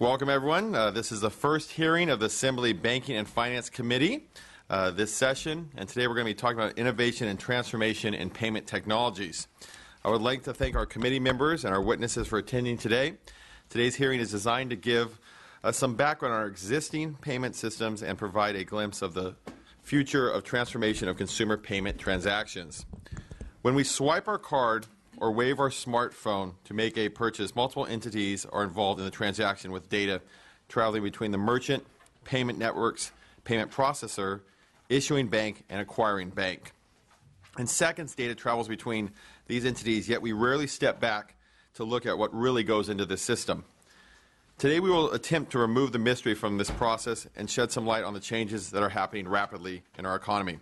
Welcome, everyone. Uh, this is the first hearing of the Assembly Banking and Finance Committee uh, this session, and today we're going to be talking about innovation and transformation in payment technologies. I would like to thank our committee members and our witnesses for attending today. Today's hearing is designed to give uh, some background on our existing payment systems and provide a glimpse of the future of transformation of consumer payment transactions. When we swipe our card or wave our smartphone to make a purchase, multiple entities are involved in the transaction with data traveling between the merchant, payment networks, payment processor, issuing bank, and acquiring bank. In seconds, data travels between these entities, yet we rarely step back to look at what really goes into this system. Today, we will attempt to remove the mystery from this process and shed some light on the changes that are happening rapidly in our economy.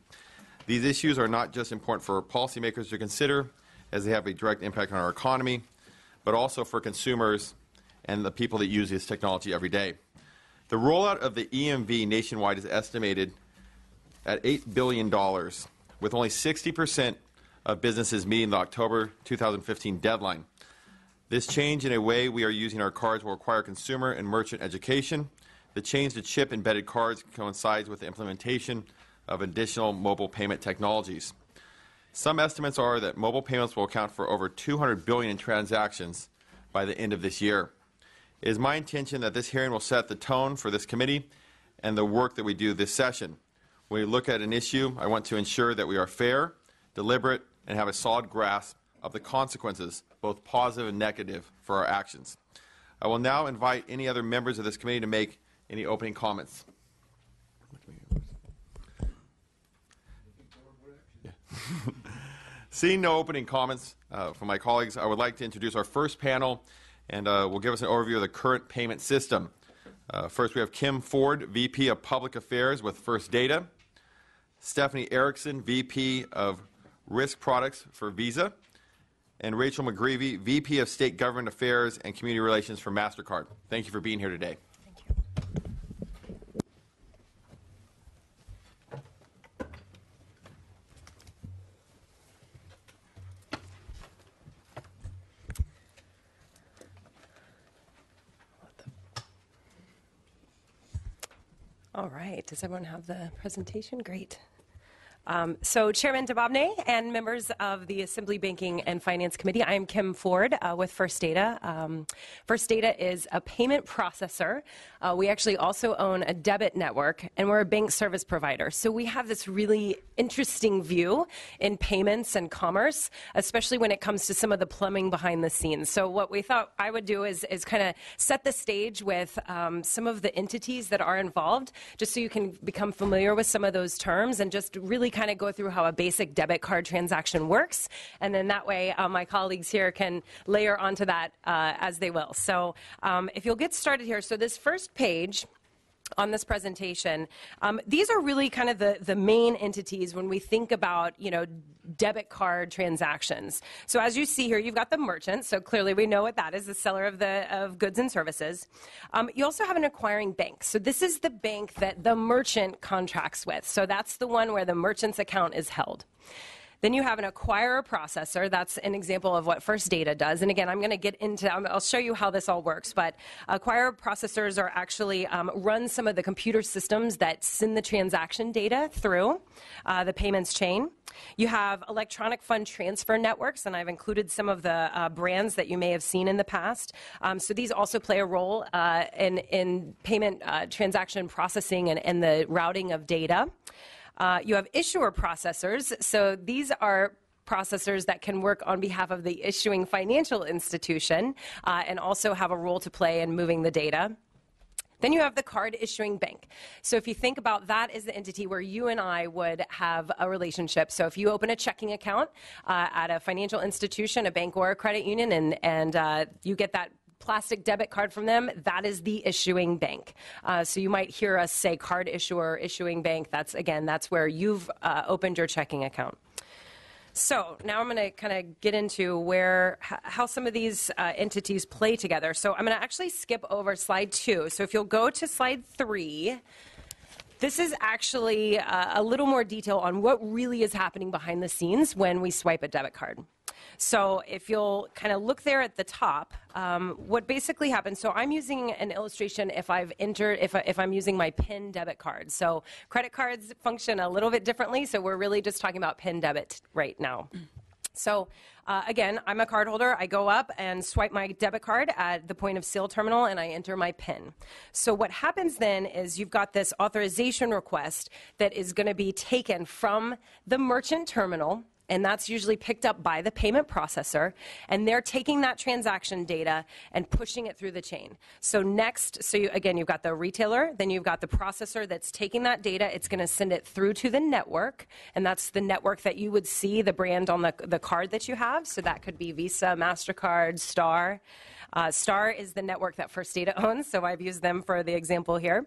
These issues are not just important for policymakers to consider, as they have a direct impact on our economy, but also for consumers and the people that use this technology every day. The rollout of the EMV nationwide is estimated at $8 billion, with only 60% of businesses meeting the October 2015 deadline. This change in a way we are using our cards will require consumer and merchant education. The change to chip embedded cards coincides with the implementation of additional mobile payment technologies. Some estimates are that mobile payments will account for over 200 billion in transactions by the end of this year. It is my intention that this hearing will set the tone for this committee and the work that we do this session. When we look at an issue, I want to ensure that we are fair, deliberate, and have a solid grasp of the consequences, both positive and negative, for our actions. I will now invite any other members of this committee to make any opening comments. Seeing no opening comments uh, from my colleagues, I would like to introduce our first panel, and uh, will give us an overview of the current payment system. Uh, first, we have Kim Ford, VP of Public Affairs with First Data, Stephanie Erickson, VP of Risk Products for Visa, and Rachel McGreevy, VP of State Government Affairs and Community Relations for MasterCard. Thank you for being here today. All right. Does everyone have the presentation? Great. Um, so, Chairman Dababneh and members of the Assembly Banking and Finance Committee, I am Kim Ford uh, with First Data. Um, First Data is a payment processor. Uh, we actually also own a debit network, and we're a bank service provider. So, we have this really interesting view in payments and commerce, especially when it comes to some of the plumbing behind the scenes. So, what we thought I would do is, is kind of set the stage with um, some of the entities that are involved, just so you can become familiar with some of those terms and just really kind of go through how a basic debit card transaction works. And then that way, uh, my colleagues here can layer onto that uh, as they will. So um, if you'll get started here. So this first page on this presentation. Um, these are really kind of the, the main entities when we think about, you know, debit card transactions. So as you see here, you've got the merchant. So clearly we know what that is, the seller of the of goods and services. Um, you also have an acquiring bank. So this is the bank that the merchant contracts with. So that's the one where the merchant's account is held. Then you have an acquirer processor. That's an example of what First Data does. And again, I'm going to get into, I'll show you how this all works. But acquirer processors are actually um, run some of the computer systems that send the transaction data through uh, the payments chain. You have electronic fund transfer networks, and I've included some of the uh, brands that you may have seen in the past. Um, so these also play a role uh, in, in payment uh, transaction processing and, and the routing of data. Uh, you have issuer processors. So these are processors that can work on behalf of the issuing financial institution uh, and also have a role to play in moving the data. Then you have the card issuing bank. So if you think about that as the entity where you and I would have a relationship. So if you open a checking account uh, at a financial institution, a bank or a credit union, and, and uh, you get that plastic debit card from them, that is the issuing bank. Uh, so you might hear us say card issuer, issuing bank. That's again, that's where you've uh, opened your checking account. So now I'm going to kind of get into where how some of these uh, entities play together. So I'm going to actually skip over slide two. So if you'll go to slide three. This is actually uh, a little more detail on what really is happening behind the scenes when we swipe a debit card. So if you'll kind of look there at the top, um, what basically happens, so I'm using an illustration if I've entered, if, I, if I'm using my PIN debit card. So credit cards function a little bit differently, so we're really just talking about PIN debit right now. So uh, again, I'm a card holder. I go up and swipe my debit card at the point of sale terminal and I enter my PIN. So what happens then is you've got this authorization request that is going to be taken from the merchant terminal and that's usually picked up by the payment processor and they're taking that transaction data and pushing it through the chain. So next so you, again you've got the retailer then you've got the processor that's taking that data. It's going to send it through to the network and that's the network that you would see the brand on the, the card that you have. So that could be visa mastercard star. Uh, Star is the network that First Data owns, so I've used them for the example here.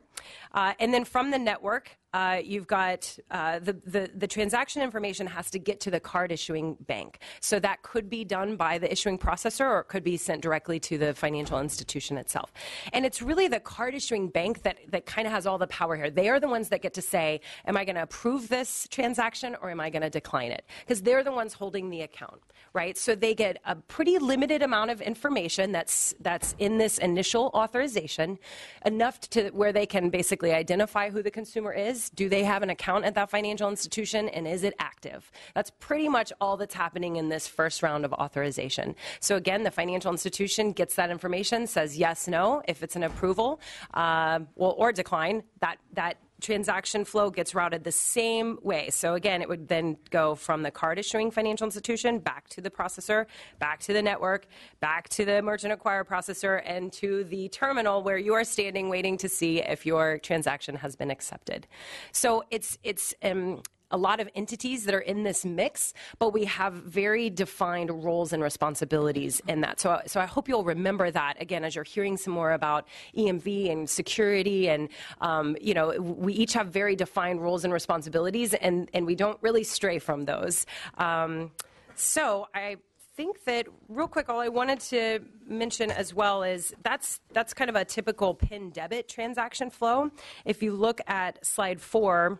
Uh, and then from the network, uh, you've got uh, the, the, the, transaction information has to get to the card issuing bank. So that could be done by the issuing processor or it could be sent directly to the financial institution itself. And it's really the card issuing bank that, that kind of has all the power here. They are the ones that get to say, am I going to approve this transaction or am I going to decline it? Because they're the ones holding the account, right? So they get a pretty limited amount of information that's, that's in this initial authorization, enough to where they can basically identify who the consumer is is do they have an account at that financial institution and is it active? That's pretty much all that's happening in this first round of authorization. So again, the financial institution gets that information, says yes, no. If it's an approval, uh, well, or decline, that that transaction flow gets routed the same way. So again, it would then go from the card issuing financial institution back to the processor, back to the network, back to the merchant acquirer processor, and to the terminal where you are standing waiting to see if your transaction has been accepted. So it's it's um, a lot of entities that are in this mix, but we have very defined roles and responsibilities in that. So, so I hope you'll remember that again as you're hearing some more about EMV and security, and um, you know, we each have very defined roles and responsibilities, and and we don't really stray from those. Um, so I think that real quick all i wanted to mention as well is that's that's kind of a typical pin debit transaction flow if you look at slide four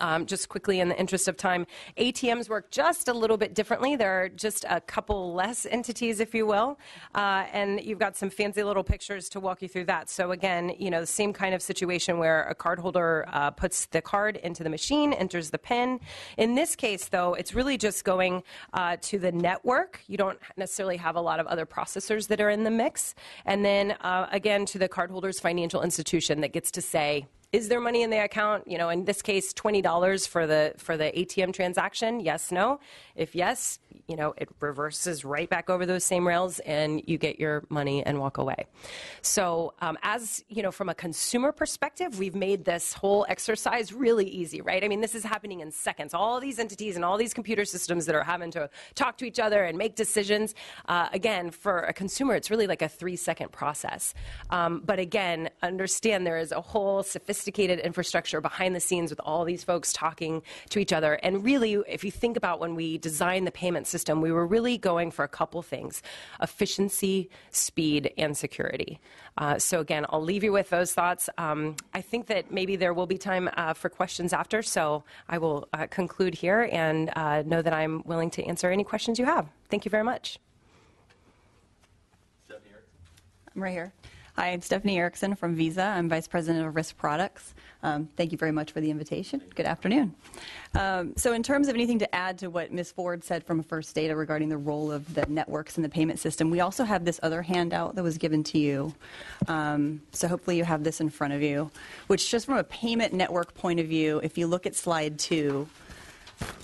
um, just quickly, in the interest of time, ATMs work just a little bit differently. There are just a couple less entities, if you will, uh, and you've got some fancy little pictures to walk you through that. So again, you know, the same kind of situation where a cardholder uh, puts the card into the machine, enters the PIN. In this case, though, it's really just going uh, to the network. You don't necessarily have a lot of other processors that are in the mix, and then uh, again to the cardholder's financial institution that gets to say is there money in the account? You know, in this case, twenty dollars for the for the ATM transaction. Yes, no. If yes, you know, it reverses right back over those same rails, and you get your money and walk away. So, um, as you know, from a consumer perspective, we've made this whole exercise really easy, right? I mean, this is happening in seconds. All these entities and all these computer systems that are having to talk to each other and make decisions. Uh, again, for a consumer, it's really like a three-second process. Um, but again, understand there is a whole sophisticated sophisticated infrastructure behind the scenes with all these folks talking to each other. And really, if you think about when we designed the payment system, we were really going for a couple things efficiency, speed, and security. Uh, so, again, I'll leave you with those thoughts. Um, I think that maybe there will be time uh, for questions after, so I will uh, conclude here and uh, know that I'm willing to answer any questions you have. Thank you very much. I'm right here. Hi, I'm Stephanie Erickson from Visa. I'm Vice President of Risk Products. Um, thank you very much for the invitation. Good afternoon. Um, so, in terms of anything to add to what Ms. Ford said from First Data regarding the role of the networks in the payment system, we also have this other handout that was given to you. Um, so, hopefully, you have this in front of you, which, just from a payment network point of view, if you look at slide two,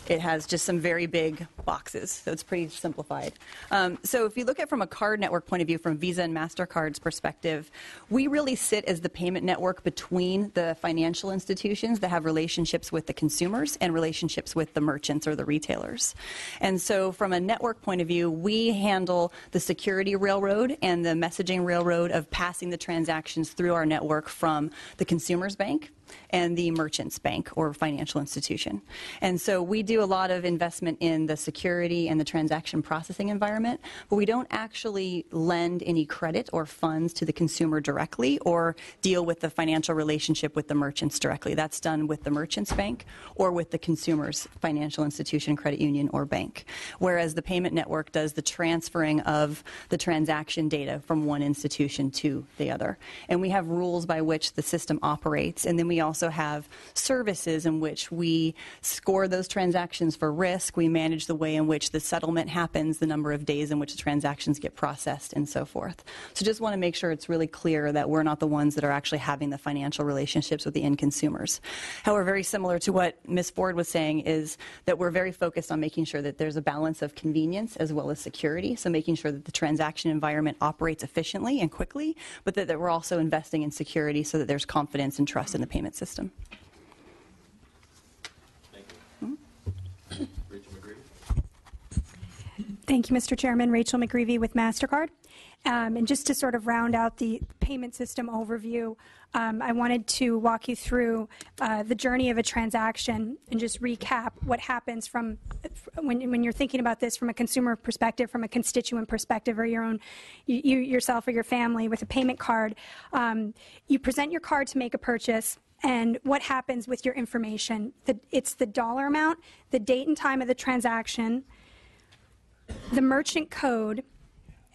it has just some very big boxes, so it's pretty simplified. Um, so if you look at from a card network point of view, from Visa and MasterCard's perspective, we really sit as the payment network between the financial institutions that have relationships with the consumers and relationships with the merchants or the retailers. And so from a network point of view, we handle the security railroad and the messaging railroad of passing the transactions through our network from the consumer's bank and the merchant's bank or financial institution. And so we do a lot of investment in the security and the transaction processing environment, but we don't actually lend any credit or funds to the consumer directly or deal with the financial relationship with the merchants directly. That's done with the merchant's bank or with the consumer's financial institution, credit union, or bank. Whereas the payment network does the transferring of the transaction data from one institution to the other. And we have rules by which the system operates. And then we also have services in which we score those transactions for risk. We manage the way in which the settlement happens, the number of days in which the transactions get processed, and so forth. So just want to make sure it's really clear that we're not the ones that are actually having the financial relationships with the end consumers. However, very similar to what Ms. Ford was saying is that we're very focused on making sure that there's a balance of convenience as well as security. So making sure that the transaction environment operates efficiently and quickly, but that, that we're also investing in security so that there's confidence and trust in the payment system. Rachel McGreevy. Thank you, Mr. Chairman. Rachel McGreevy with MasterCard. Um, and just to sort of round out the payment system overview, um, I wanted to walk you through uh, the journey of a transaction and just recap what happens from when, when you're thinking about this from a consumer perspective, from a constituent perspective, or your own, you, you yourself or your family with a payment card. Um, you present your card to make a purchase and what happens with your information. The, it's the dollar amount, the date and time of the transaction, the merchant code,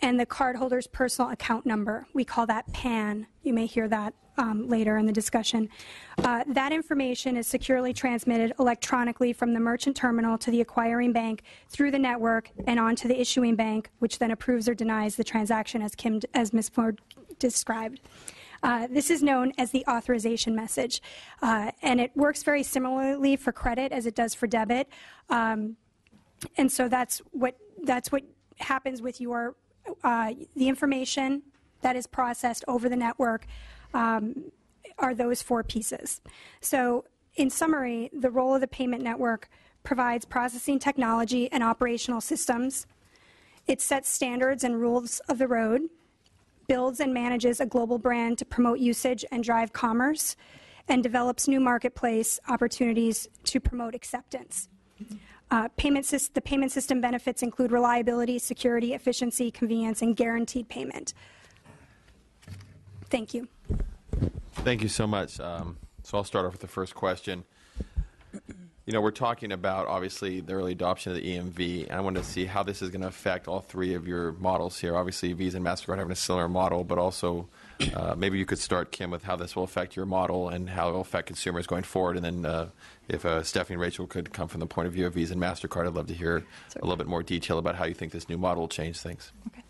and the cardholder's personal account number. We call that PAN. You may hear that um, later in the discussion. Uh, that information is securely transmitted electronically from the merchant terminal to the acquiring bank through the network and on to the issuing bank, which then approves or denies the transaction as Kim, as Ms. Ford described. Uh, this is known as the authorization message, uh, and it works very similarly for credit as it does for debit. Um, and so that's what that's what happens with your uh, the information that is processed over the network um, are those four pieces. So, in summary, the role of the payment network provides processing technology and operational systems. It sets standards and rules of the road, builds and manages a global brand to promote usage and drive commerce, and develops new marketplace opportunities to promote acceptance. Uh, payment the payment system benefits include reliability, security, efficiency, convenience, and guaranteed payment. Thank you. Thank you so much. Um, so I'll start off with the first question. You know, we're talking about obviously the early adoption of the EMV, and I want to see how this is going to affect all three of your models here. Obviously, Visa and MasterCard having a similar model, but also uh, maybe you could start, Kim, with how this will affect your model and how it will affect consumers going forward. And then uh, if uh, Stephanie and Rachel could come from the point of view of Visa and MasterCard, I'd love to hear a little bit more detail about how you think this new model will change things. Okay.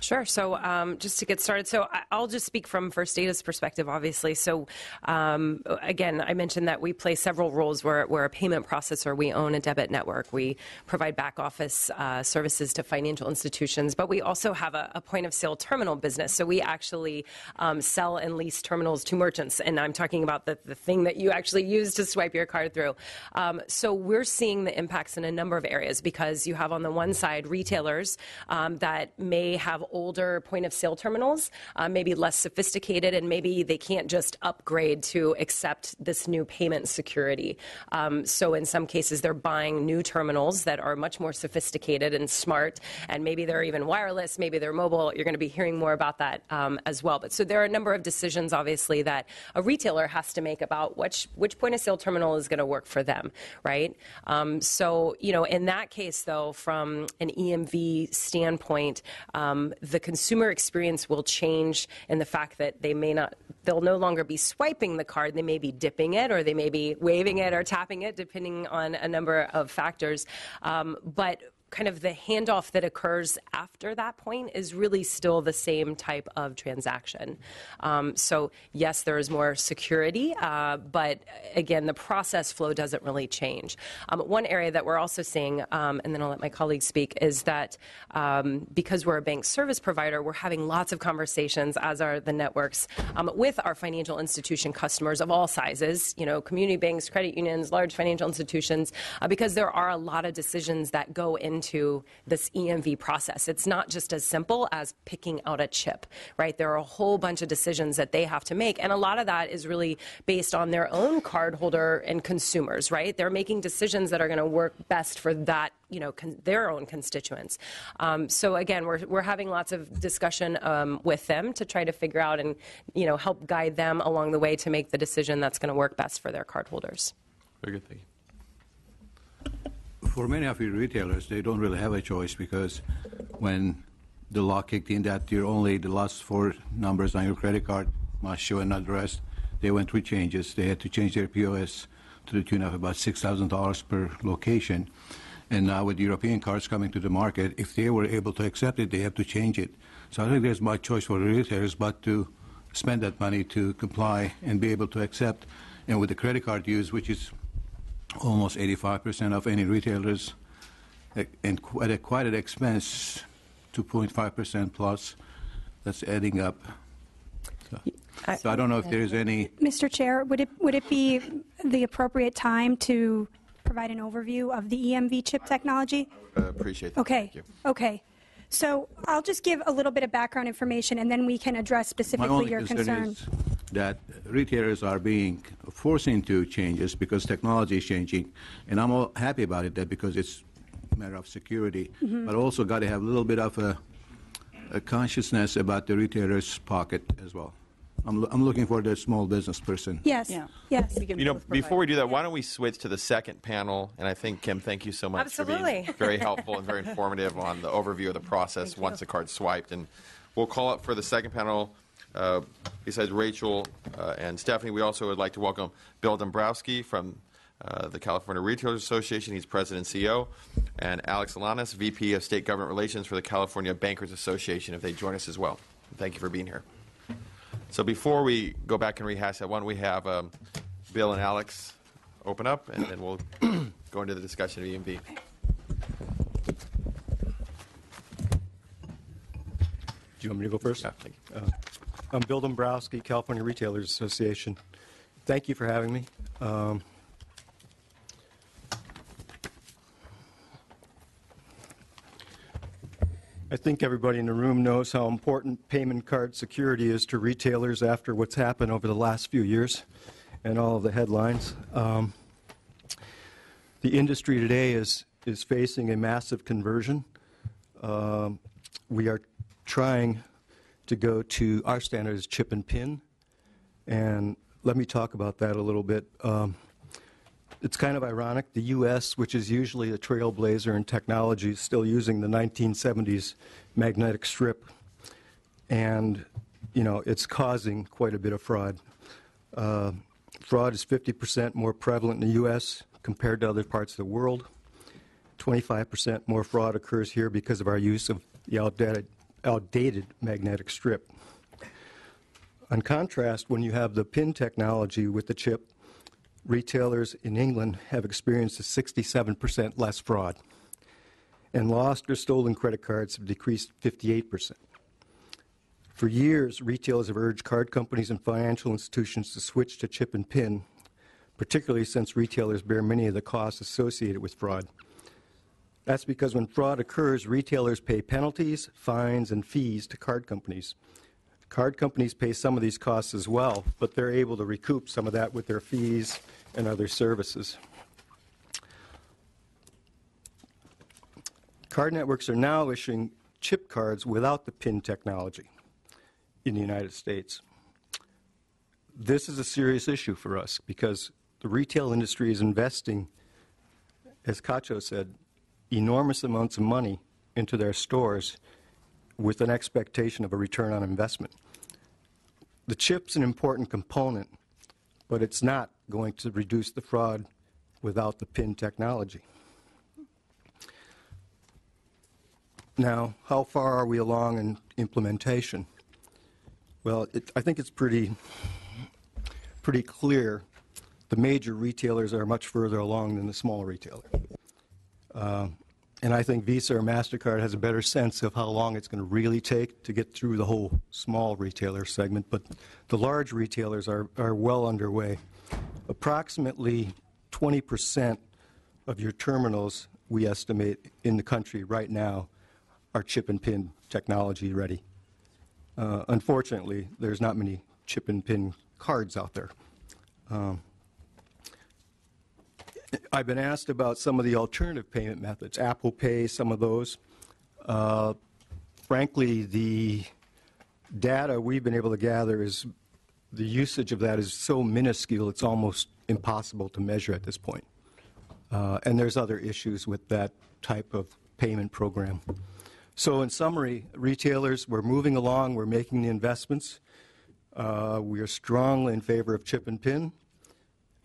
Sure. So um, just to get started, so I'll just speak from First Data's perspective, obviously. So um, again, I mentioned that we play several roles. We're, we're, a payment processor. We own a debit network. We provide back office uh, services to financial institutions, but we also have a, a, point of sale terminal business. So we actually um, sell and lease terminals to merchants, and I'm talking about the, the thing that you actually use to swipe your card through. Um, so we're seeing the impacts in a number of areas because you have on the one side retailers um, that may have older point of sale terminals, uh, maybe less sophisticated, and maybe they can't just upgrade to accept this new payment security. Um, so in some cases, they're buying new terminals that are much more sophisticated and smart, and maybe they're even wireless, maybe they're mobile. You're going to be hearing more about that um, as well. But so there are a number of decisions, obviously, that a retailer has to make about which which point of sale terminal is going to work for them, right? Um, so you know, in that case, though, from an EMV standpoint, um, the consumer experience will change in the fact that they may not, they'll no longer be swiping the card. They may be dipping it or they may be waving it or tapping it, depending on a number of factors. Um, but kind of the handoff that occurs after that point is really still the same type of transaction. Um, so, yes, there is more security, uh, but again, the process flow doesn't really change. Um, one area that we're also seeing, um, and then I'll let my colleagues speak, is that um, because we're a bank service provider, we're having lots of conversations, as are the networks, um, with our financial institution customers of all sizes, you know, community banks, credit unions, large financial institutions, uh, because there are a lot of decisions that go in into this EMV process. It's not just as simple as picking out a chip, right? There are a whole bunch of decisions that they have to make, and a lot of that is really based on their own cardholder and consumers, right? They're making decisions that are going to work best for that you know con- their own constituents. Um, so again, we're we're having lots of discussion um, with them to try to figure out and you know help guide them along the way to make the decision that's going to work best for their cardholders. Very good, thank you. For many of your retailers, they don't really have a choice because when the law kicked in that you're only the last four numbers on your credit card must show an address, they went through changes. They had to change their POS to the tune of about $6,000 per location. And now with European cards coming to the market, if they were able to accept it, they have to change it. So I think there's my choice for retailers but to spend that money to comply and be able to accept. And with the credit card use, which is almost 85% of any retailers, and qu- at a, quite an expense, 2.5% plus, that's adding up. So, I- so I don't know if there's any, Mr. Chair, would it, would it be the appropriate time to provide an overview of the EMV chip technology? Uh, appreciate that. Okay, Thank you. okay. So I'll just give a little bit of background information, and then we can address my specifically only your concern concern. is that retailers are being forced into changes because technology is changing, and I'm all happy about it, that because it's a matter of security, Mm-hmm. but also got to have a little bit of a, a consciousness about the retailer's pocket as well. I'm, lo- I'm looking for the small business person. Yes, Yeah. yes. You know, before we do that, why don't we switch to the second panel? And I think, Kim, thank you so much for Absolutely. being very helpful and very informative on the overview of the process once the card's swiped. And we'll call up for the second panel, uh, besides Rachel uh, and Stephanie, we also would like to welcome Bill Dombrowski from uh, the California Retailers Association. He's president and CEO. And Alex Alanis, VP of State Government Relations for the California Bankers Association, if they join us as well. Thank you for being here. So before we go back and rehash that, why don't we have um, Bill and Alex open up, and then we'll go into the discussion of EMV. Do you want me to go first? Yeah, thank you. I'm Bill Dombrowski, California Retailers Association. Thank you for having me. Um, I think everybody in the room knows how important payment card security is to retailers after what's happened over the last few years and all of the headlines. Um, the industry today is, is facing a massive conversion. Um, we are trying to go to our standard is chip and pin. And let me talk about that a little bit. Um, it's kind of ironic. The U.S., which is usually a trailblazer in technology, is still using the 1970s magnetic strip. And, you know, it's causing quite a bit of fraud. Uh, fraud is 50% more prevalent in the U.S. compared to other parts of the world. 25% more fraud occurs here because of our use of the outdated, outdated magnetic strip. On contrast, when you have the PIN technology with the chip, retailers in England have experienced a 67% less fraud. And lost or stolen credit cards have decreased 58%. For years, retailers have urged card companies and financial institutions to switch to chip and PIN, particularly since retailers bear many of the costs associated with fraud. That's because when fraud occurs, retailers pay penalties, fines, and fees to card companies. Card companies pay some of these costs as well, but they're able to recoup some of that with their fees and other services. Card networks are now issuing chip cards without the PIN technology in the United States. This is a serious issue for us because the retail industry is investing, as Katcho said, enormous amounts of money into their stores with an expectation of a return on investment. The chip's an important component, but it's not going to reduce the fraud without the PIN technology. Now, how far are we along in implementation? Well, it, I think it's pretty, pretty clear the major retailers are much further along than the small retailer. Uh, and I think Visa or MasterCard has a better sense of how long it's going to really take to get through the whole small retailer segment, but the large retailers are, are well underway. Approximately 20% of your terminals we estimate, in the country right now are chip and pin technology ready. Uh, Unfortunately, there's not many chip and pin cards out there. Um, I've been asked about some of the alternative payment methods, Apple Pay, some of those. Uh, Frankly, the data we've been able to gather is, the usage of that is so minuscule, it's almost impossible to measure at this point. Uh, And there's other issues with that type of payment program. So in summary, retailers, we're moving along, we're making the investments. Uh, We are strongly in favor of chip and pin,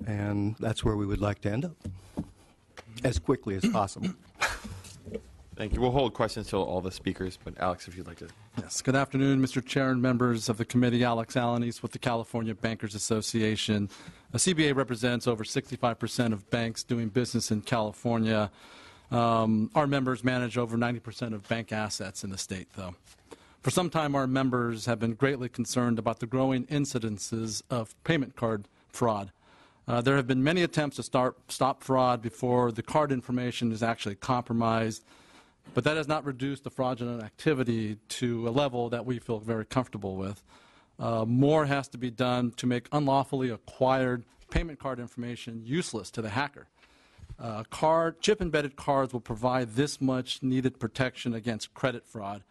and that's where we would like to end up, as quickly as possible. Thank you. We'll hold questions till all the speakers, but Alex, if you'd like to. Yes, good afternoon, Mr. Chair and members of the committee. Alex Alanis with the California Bankers Association. A CBA represents over 65% of banks doing business in California. Um, Our members manage over 90% of bank assets in the state, though. For some time, our members have been greatly concerned about the growing incidences of payment card fraud. Uh, There have been many attempts to start, stop fraud before the card information is actually compromised, but that has not reduced the fraudulent activity to a level that we feel very comfortable with. Uh, More has to be done to make unlawfully acquired payment card information useless to the hacker. Uh, Card, chip-embedded cards will provide this much needed protection against credit fraud.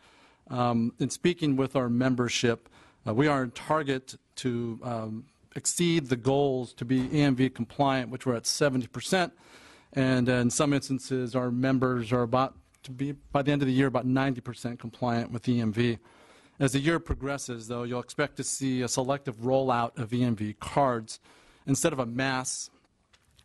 Um, In speaking with our membership, uh, we are in target to um, exceed the goals to be EMV compliant, which we're at 70%. And in some instances, our members are about to be, by the end of the year, about 90% compliant with EMV. As the year progresses, though, you'll expect to see a selective rollout of EMV cards instead of a mass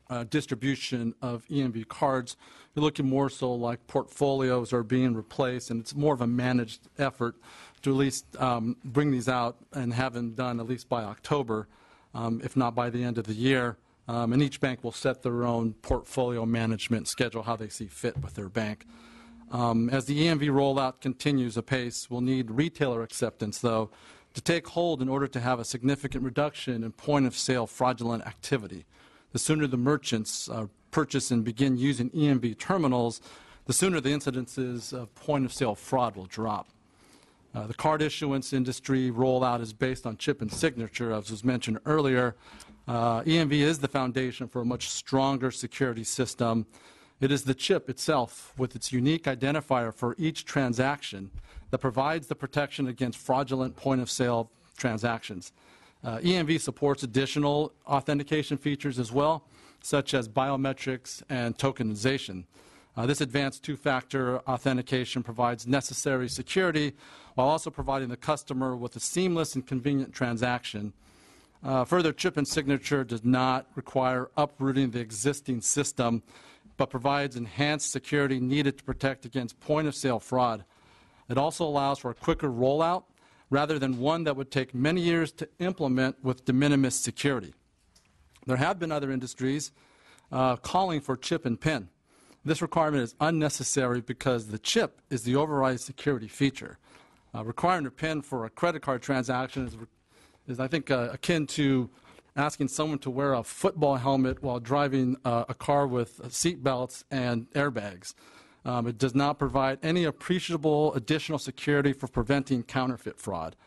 uh, distribution of EMV cards. You're looking more so like portfolios are being replaced, and it's more of a managed effort to at least um, bring these out and have them done at least by October, um, if not by the end of the year. Um, And each bank will set their own portfolio management schedule, how they see fit with their bank. Um, As the EMV rollout continues apace, we'll need retailer acceptance, though, to take hold in order to have a significant reduction in point-of-sale fraudulent activity. The sooner the merchants uh, purchase and begin using EMV terminals, the sooner the incidences of point-of-sale fraud will drop. Uh, The card issuance industry rollout is based on chip and signature, as was mentioned earlier. Uh, EMV is the foundation for a much stronger security system. It is the chip itself, with its unique identifier for each transaction, that provides the protection against fraudulent point-of-sale transactions. Uh, EMV supports additional authentication features as well, such as biometrics and tokenization. Uh, This advanced two-factor authentication provides necessary security while also providing the customer with a seamless and convenient transaction. Uh, Further, chip and signature does not require uprooting the existing system, but provides enhanced security needed to protect against point-of-sale fraud. It also allows for a quicker rollout rather than one that would take many years to implement with de minimis security. There have been other industries uh, calling for chip and pin. This requirement is unnecessary because the chip is the override security feature. Uh, requiring a pin for a credit card transaction is, is I think, uh, akin to asking someone to wear a football helmet while driving uh, a car with seat belts and airbags. Um, it does not provide any appreciable additional security for preventing counterfeit fraud.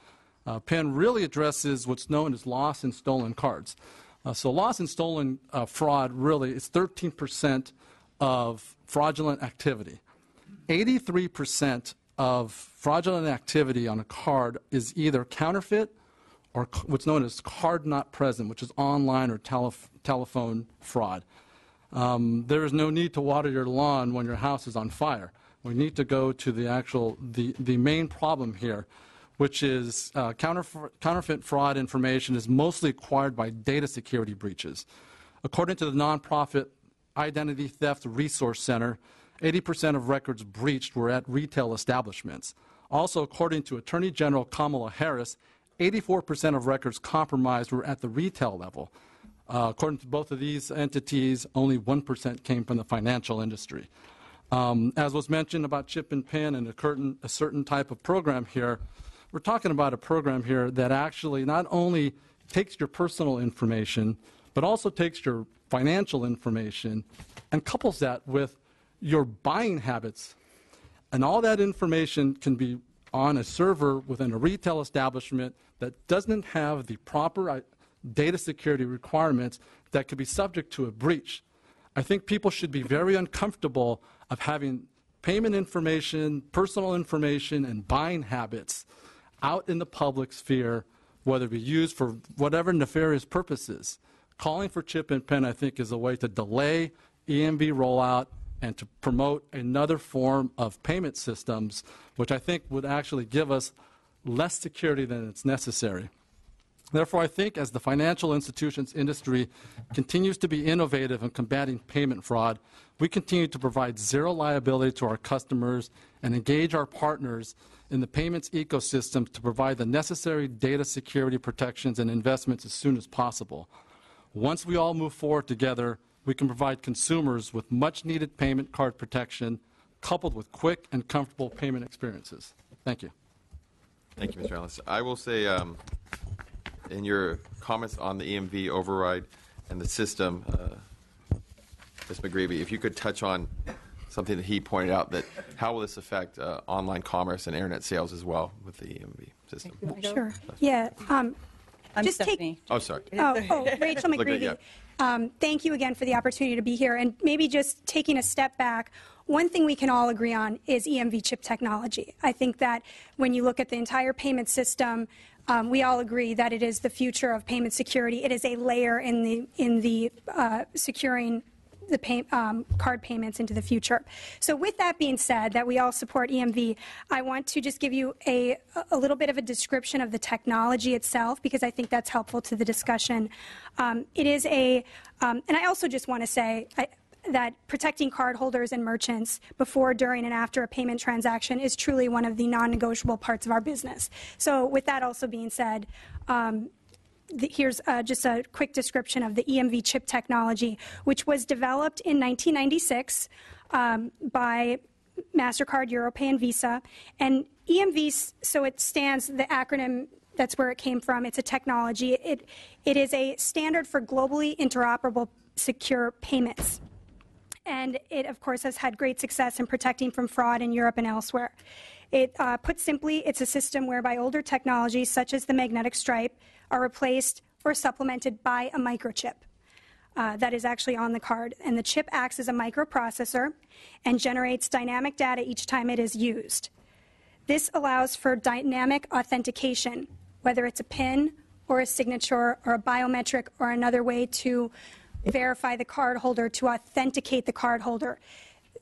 Uh, PIN really addresses what's known as lost and stolen cards. Uh, so, lost and stolen uh, fraud really is 13% of fraudulent activity. 83% of fraudulent activity on a card is either counterfeit or what's known as card not present, which is online or telef- telephone fraud. Um, there is no need to water your lawn when your house is on fire. We need to go to the actual, the, the main problem here, which is uh, counterf- counterfeit fraud information is mostly acquired by data security breaches. According to the nonprofit Identity Theft Resource Center, 80% of records breached were at retail establishments. Also, according to Attorney General Kamala Harris, 84% of records compromised were at the retail level. Uh, according to both of these entities, only 1% came from the financial industry. Um, as was mentioned about chip and pin and a, certain, a certain type of program here, we're talking about a program here that actually not only takes your personal information, but also takes your financial information and couples that with your buying habits. And all that information can be on a server within a retail establishment that doesn't have the proper uh, data security requirements that could be subject to a breach. I think people should be very uncomfortable of having payment information, personal information, and buying habits out in the public sphere, whether it be used for whatever nefarious purposes. Calling for chip and pin, I think, is a way to delay EMV rollout and to promote another form of payment systems, which I think would actually give us less security than it's necessary. Therefore, I think as the financial institutions industry continues to be innovative in combating payment fraud, we continue to provide zero liability to our customers and engage our partners in the payments ecosystem to provide the necessary data security protections and investments as soon as possible. Once we all move forward together, we can provide consumers with much needed payment card protection coupled with quick and comfortable payment experiences. Thank you. Thank you, Mr. Ellis. I will say, um, in your comments on the EMV override and the system, uh, Ms. McGreevy, if you could touch on something that he pointed out, that how will this affect uh, online commerce and internet sales as well with the EMV system? Sure. Yeah. um, I'm Just take- Stephanie. Oh, sorry. Oh, oh, Rachel Look at McGreevy. you. Um, Thank you again for the opportunity to be here. And maybe just taking a step back, one thing we can all agree on is EMV chip technology. I think that when you look at the entire payment system, um, we all agree that it is the future of payment security. It is a layer in the in the uh, securing the pay, um, card payments into the future. So with that being said, that we all support EMV, I want to just give you a, a little bit of a description of the technology itself because I think that's helpful to the discussion. Um, it is a, um, and I also just want to say, I, that protecting cardholders and merchants before, during, and after a payment transaction is truly one of the non-negotiable parts of our business. So, with that also being said, um, the, here's uh, just a quick description of the EMV chip technology, which was developed in 1996 um, by MasterCard, Europay, and Visa. And EMV, so it stands, the acronym, that's where it came from. It's a technology. It, it is a standard for globally interoperable secure payments. And it, of course, has had great success in protecting from fraud in Europe and elsewhere. It, uh, put simply, it's a system whereby older technologies, such as the magnetic stripe, are replaced or supplemented by a microchip. Uh, that is actually on the card. And the chip acts as a microprocessor and generates dynamic data each time it is used. This allows for dynamic authentication, whether it's a PIN or a signature or a biometric or another way to verify the cardholder to authenticate the cardholder.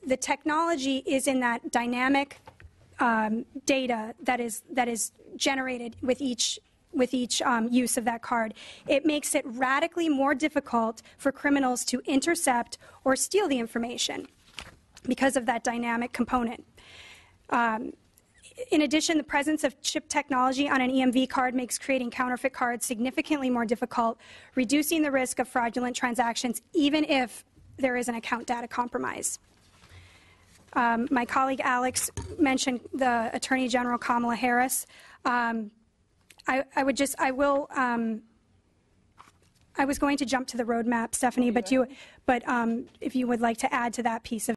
The technology is in that dynamic um, data that is that is generated with each with each um, use of that card. It makes it radically more difficult for criminals to intercept or steal the information because of that dynamic component. Um, in addition, the presence of chip technology on an EMV card makes creating counterfeit cards significantly more difficult, reducing the risk of fraudulent transactions, even if there is an account data compromise. Um, my colleague Alex mentioned the Attorney General Kamala Harris. Um, I, I, would just, I will. Um, I was going to jump to the roadmap, Stephanie, but you, but um, if you would like to add to that piece of.